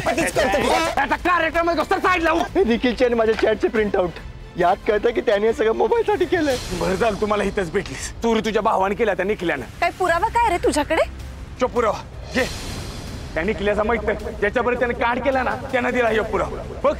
गणपतीच करतो आता कार्यक्रम कसं साईड लावू माझ्या चॅटचे प्रिंट आउट याद कळतं की त्याने हे सगळं मोबाईलसाठी केलंय. बरं झालं तुम्हाला इथंच भेटलीस चोरी तुझ्या भावाने केल्या त्या निखिल्यानं. काय पुरावा काय रे तुझ्याकडे? जो पुरावा घे त्या निखिल्याचा मैत्र ज्याच्याबरोबर त्याने कार्ड केला ना त्यानं दिला यो पुरावा. बघ.